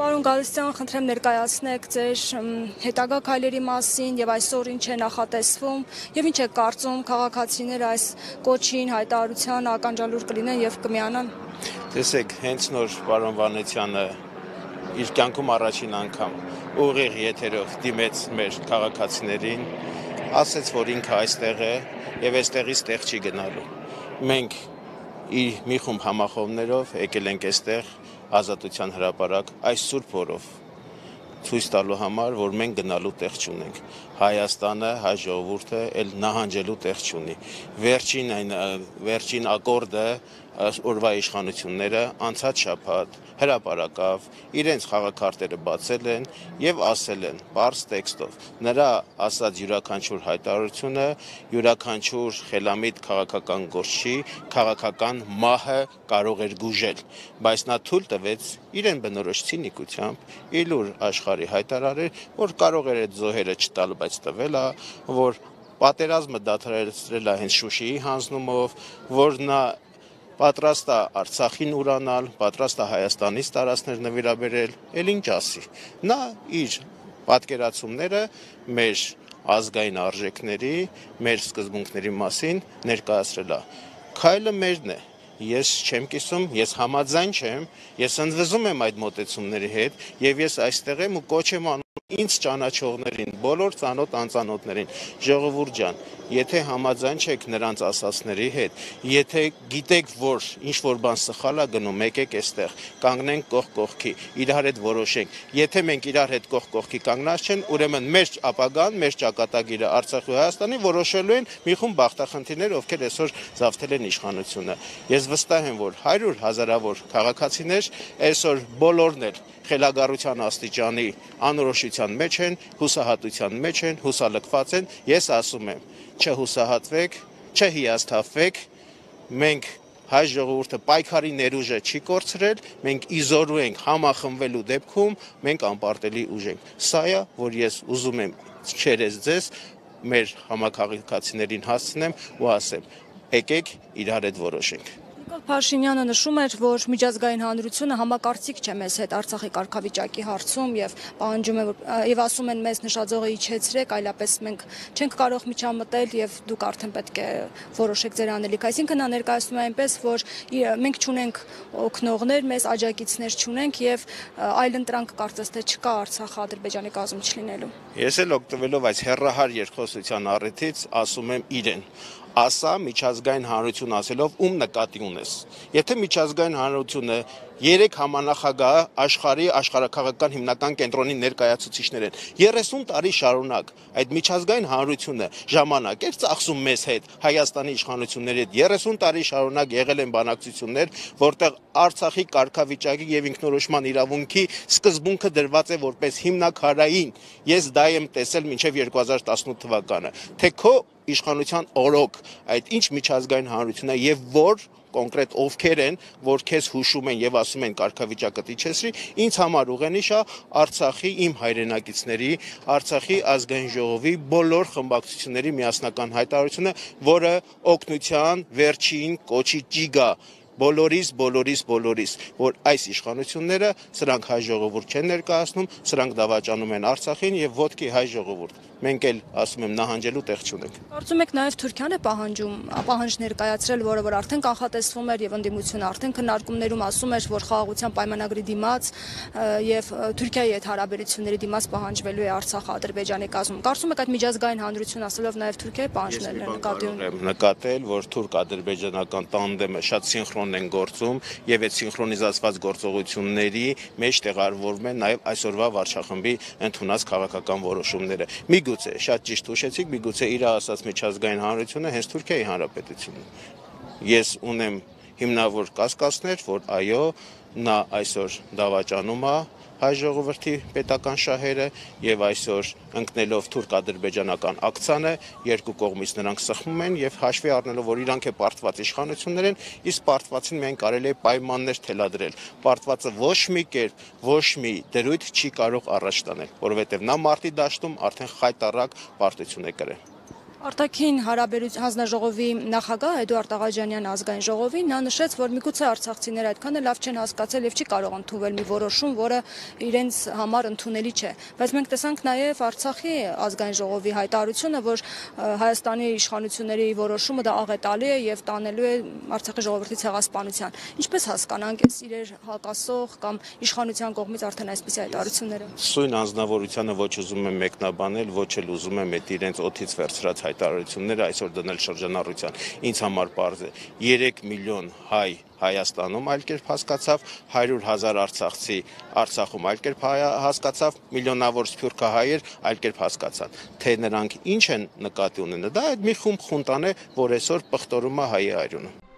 Պարոն Գալստյան, խնդրեմ ներկայացնեք ձեր հետագա քայլերի մասին եւ այսօր ինչ է նախատեսվում եւ ինչ է կարծում քաղաքացիները այս կոչին հայտարարության ականջալուր կլինեն եւ կմիանան։ Տեսեք, հենց նոր պարոն Վանեցյանը իր կյանքում առաջին անգամ ուղիղ եթերով դիմեց մեր քաղաքացիներին, ասաց, որ ինքը այստեղ է եւ այստեղից տեղ չի գնալու։ Մենք իր մի խումբ համախոհներով եկել ենք այստեղ ազատության հրապարակ այս սուրբ օրով ցույց տալու համար, որ մենք գնալու տեղ չունենք։ Հայաստանը, հայ ժողովուրդը ել նահանջելու տեղ չունի։ Վերջին այն վերջին ակորդը օրվա իշխանությունները անցած շաբաթ հրաապարակավ իրենց խաղակարտերը բացել են եւ ասել են բարձ տեքստով. Նրա ասած յուրաքանչյուր հայտարարությունը յուրաքանչյուր խելամիտ քաղաքական գործի քաղաքական մահը կարող էր գուժել բայց նա թույլ տվեց իրեն բնորոշ ցինիկությամբ իլուր աշխարհի հայտարարել որ կարող էր այդ զոհերը չտալ բայց տվել է որ պատերազմը դադարեցրել է հենց Շուշիի հանձնումով, որ նա պատրաստ է Արցախին ուրանալ, պատրաստ է Հայաստանից տարածքներ նվիրաբերել, ել ինչ ասի։ Նա իր պատկերացումները մեր ազգային արժեքների, մեր սկզբունքների մասին ներկայացրել է։ Քայլը մերն է, ես չեմ կիսում, ես համաձայն չեմ, ես ընդվզում եմ այդ մոտեցումների հետ եւ ես այստեղ եմ ու կոչ եմ անում ինձ ճանաչողներին, բոլոր ծանոթ անծանոթներին, ժողովուրդ ջան, եթե համաձայն չեք նրանց ասածների հետ, եթե գիտեք, որ ինչ որ բան սխալ է գնում, եկեք այստեղ, կանգնենք կողք կողքի, իրար հետ որոշենք։ Եթե մենք իրար հետ կողք կողքի կանգնած չեն, ուրեմն մեր ապագան, մեր ճակատագիրը Արցախի Հայաստանի որոշելու են մի խումբ բախտախնդիրներ, ովքեր այսօր զավթել են իշխանությունը։ Ես վստահ եմ, որ 100 հազարավոր քաղաքացիներ այսօր բոլորն էլ խելագարության աստիճանի անորոշության մեջ են, հուսահատության մեջ են, հուսալքված են, ես ասում եմ, չհուսահատվեք, չհիասթափվեք, մենք հայ ժողովուրդը պայքարի ներուժը չի կորցրել, մենք իզորու ենք համախմբվելու դեպքում, մենք անպարտելի ուժ ենք։ Սա է, որ ես ուզում եմ չերես ձեզ մեր համակարգացիներին հասցնեմ ու ասեմ. եկեք իրար հետ որոշենք։ Նիկոլ Փաշինյանը նշում էր, որ միջազգային հանրությունը համակարծիք չէ մեզ հետ Արցախի կարգավիճակի հարցում եւ պահանջում է եւ ասում են մեզ նշաձողը իջեցրեք, այլապես մենք չենք կարող միջամտել եւ դուք արդեն պետք է որոշեք ձեր անելիք։ Այսինքն նա ներկայացնում է այնպես, որ մենք չունենք օկնողներ, մեզ աջակիցներ չունենք եւ այլ ընտրանք կարծես թե չկա Արցախը Ադրբեջանի կազմում չլինելու։ Ես էլ օգտվելով այս հերրահար երկխոսության առիթից ասում եմ իրեն ասա միջազգային հանրություն ասելով ում նկատի ունես։ Եթե միջազգային հանրությունը երեք համանախագահ աշխարհի աշխարհակաղակական հիմնական կենտրոնի ներկայացուցիչներ են 30 տարի շարունակ այդ միջազգային հանրությունը ժամանակ էր ծախսում մեզ հետ Հայաստանի իշխանությունների հետ 30 տարի շարունակ եղել են բանակցություններ որտեղ Արցախի կարգավիճակի եւ ինքնորոշման իրավունքի սկզբունքը դրված է որպես հիմնակարային ես դա եմ տեսել մինչեւ 2018 թվականը թե քո իշխանության օրոք այդ ինչ միջազգային հանրությունն է եւ որ կոնկրետ ովքեր են, որ քեզ հուշում են եւ ասում են կարգավիճակը դիչեցրի, ինձ համար ուղենիշա Արցախի իմ հայրենակիցների, Արցախի ազգային ժողովի բոլոր խմբակցությունների միասնական հայտարարությունը, որը օկնության վերջին կոչի ճիգա բոլորիս, բոլորիս, բոլորիս, որ այս իշխանությունները սրանք հայ ժողովուրդ չեն ներկայացնում, սրանք դավաճանում են Արցախին եւ ոդկի հայ ժողովուրդ մենք էլ ասում եմ նահանջելու տեղ չունենք։ Կարծում եք նաև Թուրքիան է պահանջում, պահանջ ներկայացրել, որը որ արդեն կանխատեսվում էր եւ ընդդիմությունը արդեն քննարկումներում ասում էր, որ խաղաղության պայմանագրի դիմաց եւ Թուրքիայի հետ հարաբերությունների դիմաց պահանջվելու է Արցախը Ադրբեջանի կազմում։ Կարծում եք այդ միջազգային հանրություն ասելով նաև Թուրքիայի պահանջներն են նկատի ունեն։ Նկատել, որ թուրք-ադրբեջանական տանդեմը շատ սինխրոն են գործում եւ այդ սինխրոնիզացված գործողությունների մեջ տեղավորվում են նաև այսօրվա վարչախմբի ընդունած քաղաքական որոշումները։ Մի միգուցե շատ ճիշտ հուշեցիք, միգուցե իր ասած միջազգային հանրությունը հենց Թուրքիայի հանրապետությունն է։ Ես ունեմ հիմնավոր կասկածներ, որ այո, նա այսօր դավաճանում է հայ ժողովրդի պետական շահերը եւ այսօր ընկնելով թուրք-ադրբեջանական ակցիանը երկու կողմից նրանք սխմում են եւ հաշվի առնելով որ իրանք է պարտված իշխանություններ են իսկ պարտվածին միայն կարելի է պայմաններ թելադրել պարտվածը ոչ մի կերպ ոչ մի դրույթ չի կարող առաջ տանել որովհետեւ նա մարտի դաշտում արդեն խայտարակ պարտություն է կրել Արտաքին հարաբերության հանձնաժողովի նախագահ Էդուարդ Աղաջանյան ազգային ժողովին նա նշեց, որ միգուցե արցախցիները այդքանը լավ չեն հասկացել եւ չի կարող ընդունվել մի որոշում, որը իրենց համար ընդունելի չէ։ Բայց մենք տեսանք նաեւ Արցախի ազգային ժողովի հայտարարությունը, որ Հայաստանի իշխանությունների որոշումը դա աղետալի է եւ տանելու է Արցախի ժողովրդի ցեղասպանության։ Ինչպես հասկանանք այս իրեր հակասող կամ իշխանության կողմից արդեն այսպիսի հայտարարությունները։ Սույն անznավորությունը ոչ ուզում եմ մեկնաբանել, ոչ էլ ուզում եմ այդ իրենց օթից վերցրած հայտարարությունները այսօր դնել շրջանառության։ Ինձ համար པարզ է. 3 միլիոն հայ Հայաստանում այլ կերպ հասկացավ, 100 հազար արցախցի Արցախում այլ կերպ հասկացավ, միլիոնավոր սփյուռքահայեր այլ կերպ հասկացան։ Թե նրանք ինչ են նկատի ունենը, դա այդ մի խումբ խունտան է, որ այսօր պղտորում է հայի այրունը։